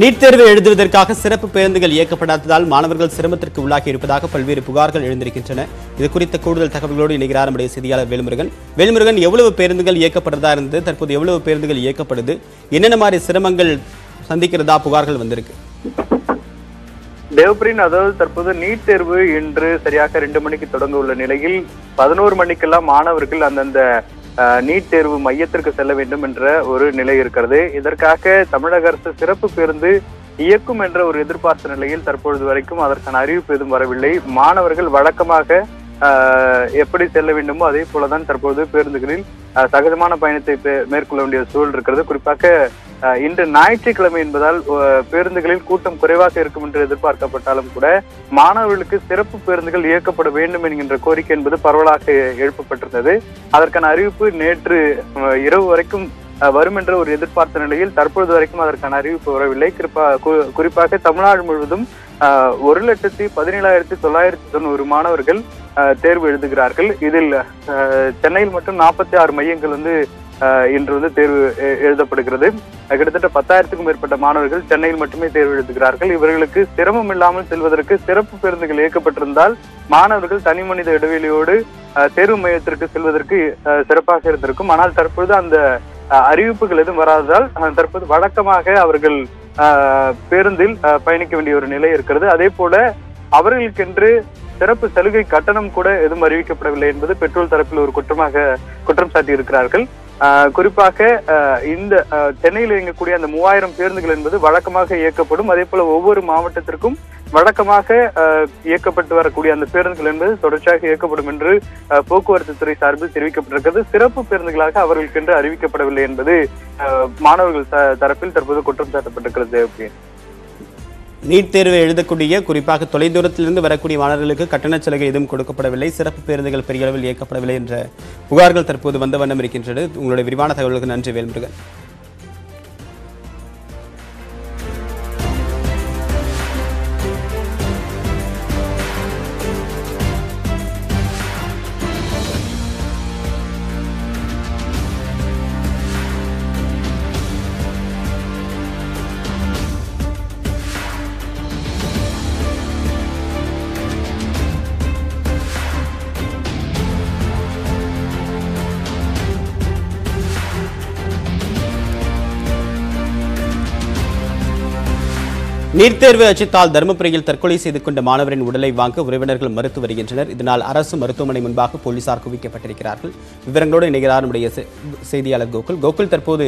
NEET தேர்வு எழுதுவதற்காக சிறப்பு பேருந்துகள் இயக்கப்படாததால் மாணவர்கள் சிரமத்திற்கு உள்ளாகி இருப்பதாக பல்வேறு புகார்கள் எழுந்திருக்கின்றன. இது குறித்த கூடுதல் தகவல்களோடு இணைகிறார் நம்முடைய செய்தியாளர் வேல்முருகன். வேல்முருகன் எவ்வளவு பேருந்துகள் இயக்கப்படுறதா இருந்தது? தற்போது எவ்வளவு பேருந்துகள் இயக்கப்படுது? என்னென்ன மாதிரி சிரமங்கள் சந்திக்கிறதா புகார்கள் வந்திருக்கு? தேவபிரின் அதாவது தற்போது நீட் தேர்வு இன்று சரியாக ரெண்டு மணிக்கு தொடங்க உள்ள நிலையில் பதினோரு மணிக்கெல்லாம் மாணவர்கள் அந்தந்த நீட் தேர்வு மையத்திற்கு செல்ல வேண்டும் என்ற ஒரு நிலை இருக்கிறது. இதற்காக தமிழக அரசு சிறப்பு பேருந்து இயக்கும் என்ற ஒரு எதிர்பார்த்த நிலையில் தற்பொழுது வரைக்கும் அதற்கான அறிவிப்பு எதுவும் வரவில்லை. மாணவர்கள் வழக்கமாக எப்படி செல்ல வேண்டுமோ அதே போலதான் தற்போது பேருந்துகளில் சகஜமான பயணத்தை பே- மேற்கொள்ள வேண்டிய சூழல் இருக்கிறது. குறிப்பாக இன்று ஞாயிற்றுக்கிழமை என்பதால் பேருந்துகளில் கூட்டம் குறைவாக இருக்கும் என்று எதிர்பார்க்கப்பட்டாலும் கூட மாணவர்களுக்கு சிறப்பு பேருந்துகள் இயக்கப்பட வேண்டும் என்கின்ற கோரிக்கை என்பது பரவலாக எழுப்பப்பட்டிருந்தது. அதற்கான அறிவிப்பு நேற்று இரவு வரைக்கும் வரும் என்ற ஒரு எதிர்பார்த்த நிலையில் தற்பொழுது வரைக்கும் அதற்கான அறிவிப்பு வரவில்லை. குறிப்பாக குறிப்பாக தமிழ்நாடு முழுவதும் ஒரு லட்சத்தி பதினேழாயிரத்தி தொள்ளாயிரத்தி தொண்ணூறு மாணவர்கள் தேர்வு எழுதுகிறார்கள். இதில் சென்னையில் மட்டும் நாற்பத்தி ஆறு மையங்கள் வந்து இன்று வந்து தேர்வு எ- எழுதப்படுகிறது. கிட்டத்தட்ட பத்தாயிரத்துக்கும் மேற்பட்ட மாணவர்கள் சென்னையில் மட்டுமே தேர்வு எழுதுகிறார்கள். இவர்களுக்கு சிரமம் இல்லாமல் செல்வதற்கு சிறப்பு பேருந்துகள் இயக்கப்பட்டிருந்தால் மாணவர்கள் தனி மனித இடைவெளியோடு தேர்வு மையத்திற்கு செல்வதற்கு சிறப்பாக இருந்திருக்கும். ஆனால் தற்பொழுது அந்த அறிவிப்புகள் எதுவும் வராததால் தற்போது வழக்கமாக அவர்கள் பேருந்தில் அஹ், பயணிக்க வேண்டிய ஒரு நிலை இருக்கிறது. அதே போல அவர்களுக்கென்று சிறப்பு சலுகை கட்டணம் கூட எதுவும் அறிவிக்கப்படவில்லை என்பது பெட்ரோல் தரப்பில் ஒரு குற்றமாக குற்றம் சாட்டி இருக்கிறார்கள் குறிப்பாக இந்த சென்னையில் இயங்கக்கூடிய அந்த மூவாயிரம் பேருந்துகள் என்பது வழக்கமாக இயக்கப்படும். அதே போல ஒவ்வொரு மாவட்டத்திற்கும் வழக்கமாக இயக்கப்பட்டு வரக்கூடிய அந்த பேருந்துகள் என்பது தொடர்ச்சியாக இயக்கப்படும் என்று போக்குவரத்து துறை சார்பில் தெரிவிக்கப்பட்டிருக்கிறது. சிறப்பு பேருந்துகளாக அவர்களுக்கென்று அறிவிக்கப்படவில்லை என்பது மாணவர்கள் த- தரப்பில் தற்போது குற்றம் சாட்டப்பட்டிருக்கிறது அப்படின்னு நீட் தேர்வு எழுதக்கூடிய குறிப்பாக தொலைதூரத்திலிருந்து வரக்கூடிய மாணவர்களுக்கு கட்டணச் சலுகை எதுவும் கொடுக்கப்படவில்லை. சிறப்பு பேருந்துகள் பெரிய அளவில் இயக்கப்படவில்லை என்ற புகார்கள் தற்போது வந்த வண்ணம் இருக்கின்றது. உங்களுடைய விரிவான தகவலுக்கு நன்றி வேல்முருகன். நீட் தேர்வு அச்சித்தால் தருமபுரியில் தற்கொலை செய்து கொண்ட மாணவரின் உடலை வாங்க உறவினர்கள் மறுத்து வருகின்றனர். இதனால் அரசு மருத்துவமனை முன்பாக போலீசார் குவிக்கப்பட்டிருக்கிறார்கள். விவரங்களோடு இணைகிறார் நம்முடைய செய்தியாளர் கோகுல். கோகுல் தற்போது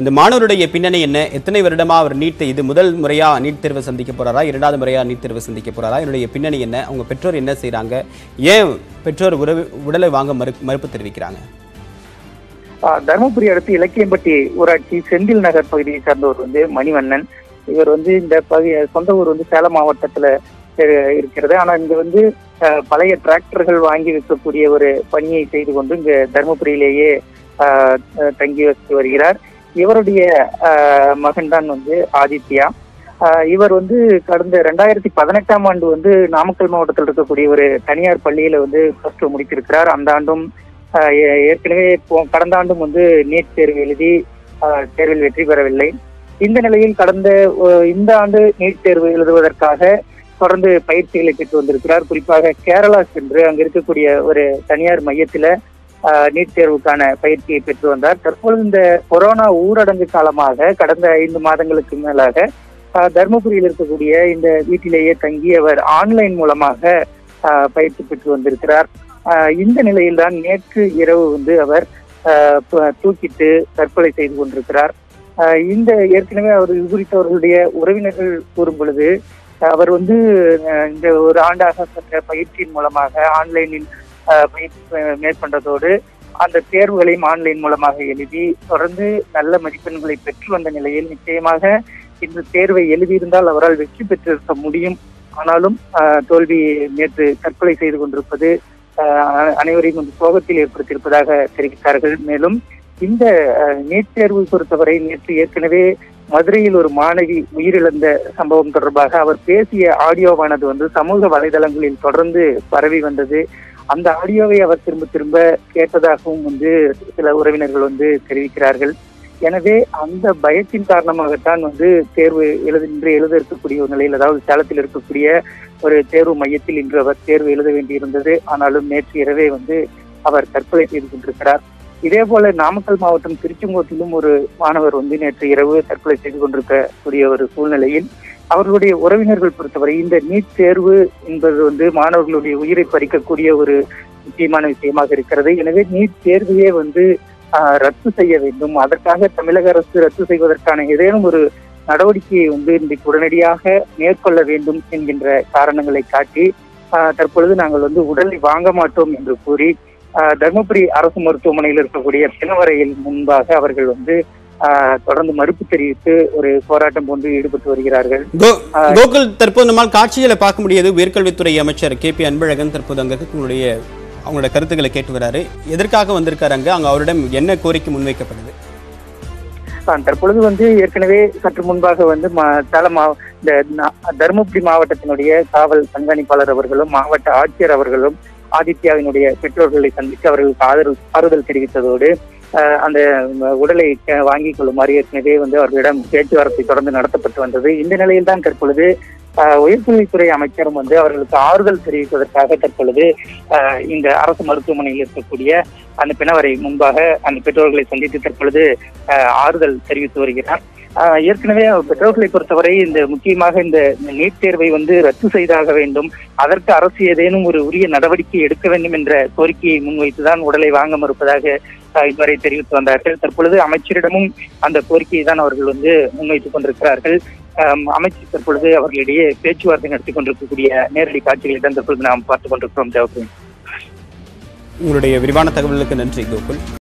அந்த மாணவருடைய பின்னணி என்ன? எத்தனை வருடமா அவர் நீட் இது முதல் முறையா நீட் தேர்வு சந்திக்க போறாரா? இரண்டாவது முறையா நீட் தேர்வு சந்திக்க போறாரா? என்னுடைய பின்னணி என்ன? அவங்க பெற்றோர் என்ன செய்றாங்க? ஏன் பெற்றோர் உறவு உடலை வாங்க மறு மறுப்பு தெரிவிக்கிறாங்க? தருமபுரி அடுத்து இலக்கியம்பட்டி ஊராட்சி செந்தில் நகர் பகுதியை சார்ந்தவர் வந்து மணிவண்ணன். இவர் வந்து இந்த பகு சொந்த ஊர் வந்து சேலம் மாவட்டத்துல இருக்கிறது. ஆனா இங்க வந்து பழைய டிராக்டர்கள் வாங்கி விற்கக்கூடிய ஒரு பணியை செய்து கொண்டு இங்க தருமபுரியிலேயே தங்கி வசித்து வருகிறார். இவருடைய மகன் தான் வந்து ஆதித்யா. இவர் வந்து கடந்த ரெண்டாயிரத்தி பதினெட்டாம் ஆண்டு வந்து நாமக்கல் மாவட்டத்தில் இருக்கக்கூடிய ஒரு தனியார் பள்ளியில வந்து ஃபர்ஸ்ட் முடித்திருக்கிறார். அந்த ஆண்டும் ஏற்கனவே கடந்த ஆண்டும் வந்து நீட் தேர்வு எழுதி தேர்வில் வெற்றி பெறவில்லை. இந்த நிலையில் கடந்த இந்த ஆண்டு நீட் தேர்வு எழுதுவதற்காக தொடர்ந்து பயிற்சிகளை பெற்று வந்திருக்கிறார். குறிப்பாக கேரளா சென்று அங்க இருக்கக்கூடிய ஒரு தனியார் மையத்துல ஆஹ் நீட் தேர்வுக்கான பயிற்சியை பெற்று வந்தார். தற்பொழுது இந்த கொரோனா ஊரடங்கு காலமாக கடந்த ஐந்து மாதங்களுக்கு மேலாக தருமபுரியில் இருக்கக்கூடிய இந்த வீட்டிலேயே தங்கி அவர் ஆன்லைன் மூலமாக பயிற்சி பெற்று வந்திருக்கிறார். இந்த நிலையில்தான் நேற்று இரவு வந்து அவர் தூக்கிட்டு தற்கொலை செய்து கொண்டிருக்கிறார். இந்த ஏற்கனவே அவர் இது குறித்து அவர்களுடைய உறவினர்கள் கூறும் பொழுது அவர் வந்து இந்த ஒரு ஆண்டாக சென்ற பயிற்சியின் மூலமாக ஆன்லைனில் பயிற்சி மேற்கொண்டதோடு அந்த தேர்வுகளையும் ஆன்லைன் மூலமாக எழுதி தொடர்ந்து நல்ல மதிப்பெண்களை பெற்று வந்த நிலையில் நிச்சயமாக இந்த தேர்வை எழுதியிருந்தால் அவரால் வெற்றி பெற்றிருக்க முடியும். ஆனாலும் தோல்வி நேற்று தற்கொலை செய்து கொண்டிருப்பது அனைவரையும் கொஞ்சம் சோகத்தில் ஏற்படுத்தியிருப்பதாக தெரிவித்தார்கள். மேலும் இந்த நீட் தேர்வு பொறுத்தவரை நேற்று ஏற்கனவே மதுரையில் ஒரு மாணவி உயிரிழந்த சம்பவம் தொடர்பாக அவர் பேசிய ஆடியோவானது வந்து சமூக வலைதளங்களில் தொடர்ந்து பரவி வந்தது. அந்த ஆடியோவை அவர் திரும்ப திரும்ப கேட்டதாகவும் வந்து சில உறவினர்கள் வந்து தெரிவிக்கிறார்கள். எனவே அந்த பயத்தின் காரணமாகத்தான் வந்து தேர்வு எழுத இன்று எழுத இருக்கக்கூடிய ஒரு நிலையில் அதாவது சேலத்தில் இருக்கக்கூடிய ஒரு தேர்வு மையத்தில் இன்று அவர் தேர்வு எழுத வேண்டியிருந்தது. ஆனாலும் நேற்று இரவே வந்து அவர் தற்கொலை செய்து கொண்டிருக்கிறார். இதே போல நாமக்கல் மாவட்டம் திருச்செங்கோட்டிலும் ஒரு மாணவர் வந்து நேற்று இரவு தற்கொலை செய்து கொண்டிருக்கக்கூடிய ஒரு சூழ்நிலையில் அவர்களுடைய உறவினர்கள் பொறுத்தவரை இந்த நீட் தேர்வு என்பது வந்து மாணவர்களுடைய உயிரை பறிக்கக்கூடிய ஒரு முக்கியமான விஷயமாக இருக்கிறது. எனவே நீட் தேர்வையே வந்து ரத்து செய்ய வேண்டும். அதற்காக தமிழக அரசு ரத்து செய்வதற்கான ஏதேனும் ஒரு நடவடிக்கையை வந்து இன்றைக்கு உடனடியாக மேற்கொள்ள வேண்டும் என்கின்ற காரணங்களை காட்டி தற்பொழுது நாங்கள் வந்து உடலை வாங்க மாட்டோம் என்று கூறி தருமபுரி அரசு மருத்துவமனையில் இருக்கக்கூடிய பிணவரையில் முன்பாக அவர்கள் வந்து தொடர்ந்து மறுப்பு தெரிவித்து ஒரு போராட்டம் போன்று ஈடுபட்டு வருகிறார்கள். கோகுல் தற்போது நம்மால் காட்சிகளை பார்க்க முடியாது. உயர்கல்வித்துறை அமைச்சர் கே பி அன்பழகன் தற்போது அங்க இருக்கக்கூடிய அவங்களோட கருத்துக்களை கேட்டு வராரு. எதற்காக வந்திருக்காரு அங்க? அங்க அவரிடம் என்ன கோரிக்கை முன்வைக்கப்படுது? தற்பொழுது வந்து ஏற்கனவே சற்று முன்பாக வந்து ம- சேலம் மாவ- இந்த தருமபுரி மாவட்டத்தினுடைய காவல் கண்காணிப்பாளர் அவர்களும் மாவட்ட ஆட்சியர் அவர்களும் ஆதித்யாவினுடைய பெற்றோர்களை சந்தித்து அவர்களுக்கு ஆதரவு ஆறுதல் தெரிவித்ததோடு அந்த உடலை வாங்கிக் கொள்ளுமாறு ஏற்கனவே வந்து அவர்களிடம் பேச்சுவார்த்தை தொடர்ந்து நடத்தப்பட்டு வந்தது. இந்த நிலையில் தான் தற்பொழுது ஆஹ், உயர்கல்வித்துறை அமைச்சரும் வந்து அவர்களுக்கு ஆறுதல் தெரிவிப்பதற்காக தற்பொழுது ஆஹ், இந்த அரசு மருத்துவமனையில் இருக்கக்கூடிய அந்த பிணவரை முன்பாக அந்த பெற்றோர்களை சந்தித்து தற்பொழுது ஆஹ், ஆறுதல் தெரிவித்து வருகிறார். ஏற்கனவே பெற்றோர்களை பொறுத்தவரை இந்த முக்கியமாக இந்த நீட் தேர்வை வந்து ரத்து செய்தாக வேண்டும். அதற்கு அரசு ஏதேனும் ஒரு உரிய நடவடிக்கை எடுக்க வேண்டும் என்ற கோரிக்கையை முன்வைத்துதான் உடலை வாங்க மறுப்பதாக இதுவரை தெரிவித்து வந்தார்கள். தற்பொழுது அமைச்சரிடமும் அந்த கோரிக்கையை தான் அவர்கள் வந்து முன்வைத்துக் கொண்டிருக்கிறார்கள். அமைச்சர் தற்பொழுது அவர்களிடையே பேச்சுவார்த்தை நடத்தி கொண்டிருக்கக்கூடிய நேரடி காட்சிகளை தான் தற்பொழுது நாம் பார்த்துக் கொண்டிருக்கிறோம். தேவப்பிரியம் உங்களுடைய விரிவான தகவலுக்கு நன்றி கோகுல்.